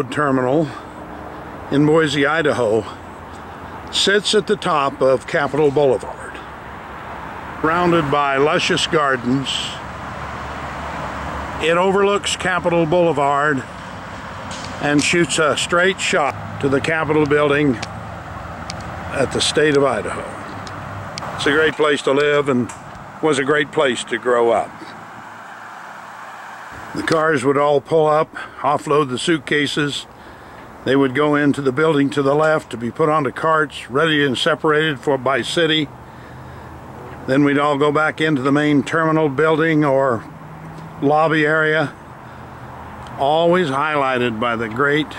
railroad terminal in Boise, Idaho sits at the top of Capitol Boulevard, surrounded by luscious gardens. It overlooks Capitol Boulevard and shoots a straight shot to the Capitol building at the state of Idaho. It's a great place to live and was a great place to grow up. The cars would all pull up, offload the suitcases. They would go into the building to the left to be put onto carts, ready and separated for by city. Then we'd all go back into the main terminal building or lobby area, always highlighted by the great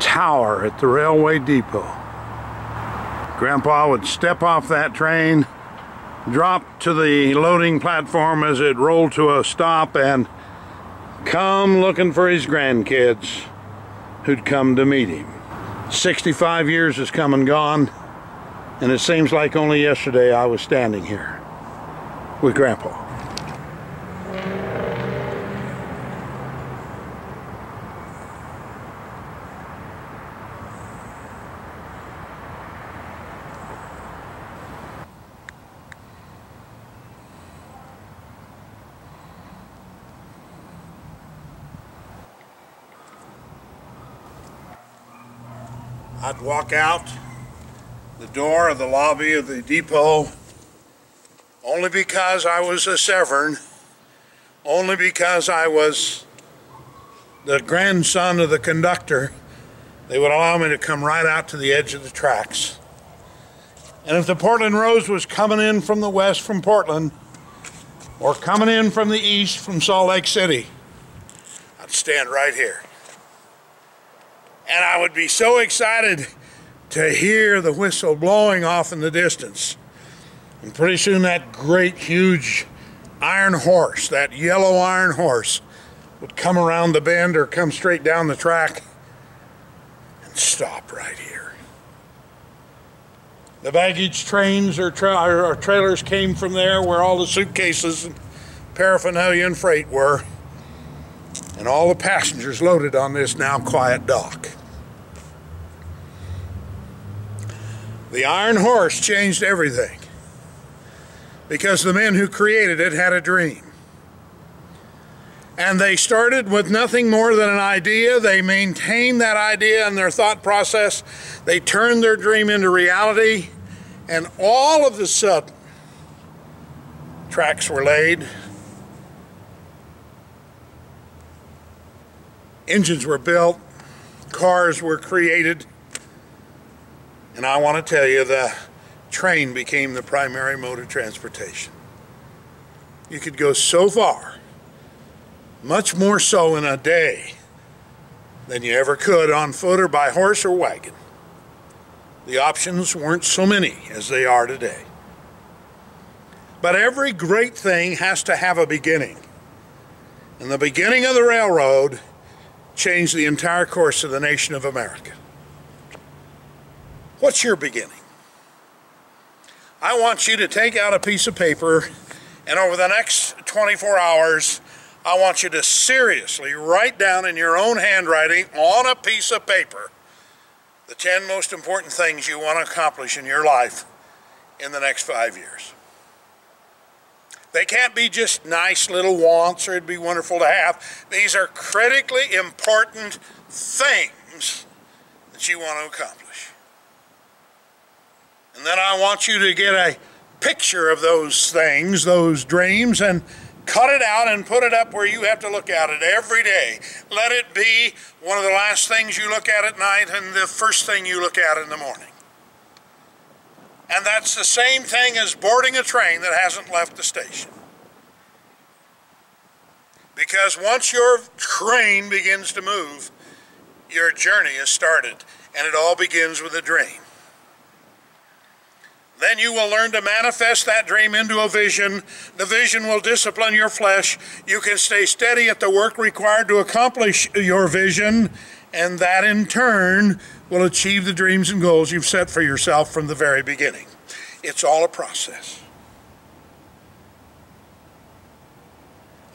tower at the railway depot. Grandpa would step off that train, drop to the loading platform as it rolled to a stop, and come looking for his grandkids who'd come to meet him. 65 years has come and gone, and it seems like only yesterday I was standing here with Grandpa. I'd walk out the door of the lobby of the depot only because I was a Severn, only because I was the grandson of the conductor. They would allow me to come right out to the edge of the tracks. And if the Portland Rose was coming in from the west from Portland, or coming in from the east from Salt Lake City, I'd stand right here and I would be so excited to hear the whistle blowing off in the distance. And pretty soon that great, huge iron horse, that yellow iron horse, would come around the bend or come straight down the track and stop right here. The baggage trains or, tra or trailers came from there where all the suitcases and paraphernalia and freight were and all the passengers loaded on this now quiet dock. The Iron Horse changed everything because the men who created it had a dream. And they started with nothing more than an idea. They maintained that idea in their thought process. They turned their dream into reality. And all of a sudden, tracks were laid, engines were built, cars were created, and I want to tell you the train became the primary mode of transportation. You could go so far, much more so in a day than you ever could on foot or by horse or wagon. The options weren't so many as they are today. But every great thing has to have a beginning. And the beginning of the railroad changed the entire course of the nation of America. What's your beginning? I want you to take out a piece of paper and over the next 24 hours, I want you to seriously write down in your own handwriting on a piece of paper the 10 most important things you want to accomplish in your life in the next five years. They can't be just nice little wants or it'd be wonderful to have. These are critically important things that you want to accomplish. And then I want you to get a picture of those things, those dreams, and cut it out and put it up where you have to look at it every day. Let it be one of the last things you look at at night and the first thing you look at in the morning. And that's the same thing as boarding a train that hasn't left the station. Because once your train begins to move, your journey is started. And it all begins with a dream. Then you will learn to manifest that dream into a vision. The vision will discipline your flesh. You can stay steady at the work required to accomplish your vision, and that in turn will achieve the dreams and goals you've set for yourself from the very beginning. It's all a process.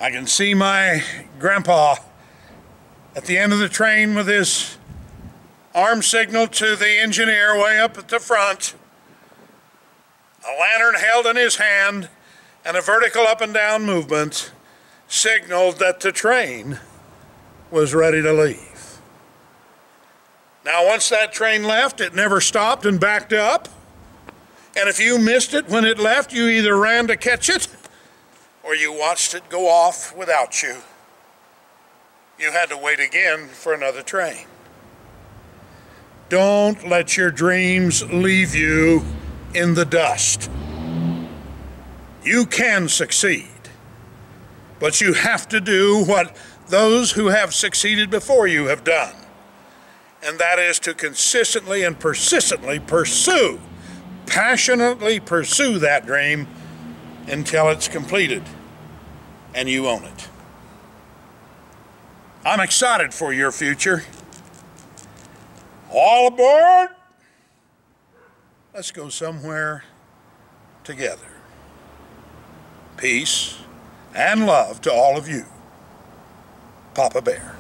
I can see my grandpa at the end of the train with his arm signal to the engineer way up at the front, a lantern held in his hand, and a vertical up and down movement signaled that the train was ready to leave. Now, once that train left, it never stopped and backed up. And if you missed it when it left, you either ran to catch it or you watched it go off without you. You had to wait again for another train. Don't let your dreams leave you in the dust. You can succeed, but you have to do what those who have succeeded before you have done, and that is to consistently and persistently pursue, passionately pursue that dream until it's completed and you own it. I'm excited for your future. All aboard! Let's go somewhere together. Peace and love to all of you. Papa Bear.